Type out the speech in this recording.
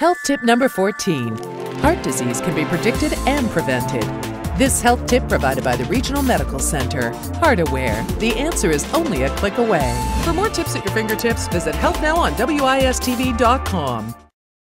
Health tip number 14 Heart disease can be predicted and prevented. This health tip provided by the Regional Medical Center. Heart Aware. The answer is only a click away. For more tips at your fingertips, visit HealthNow on WISTV.com.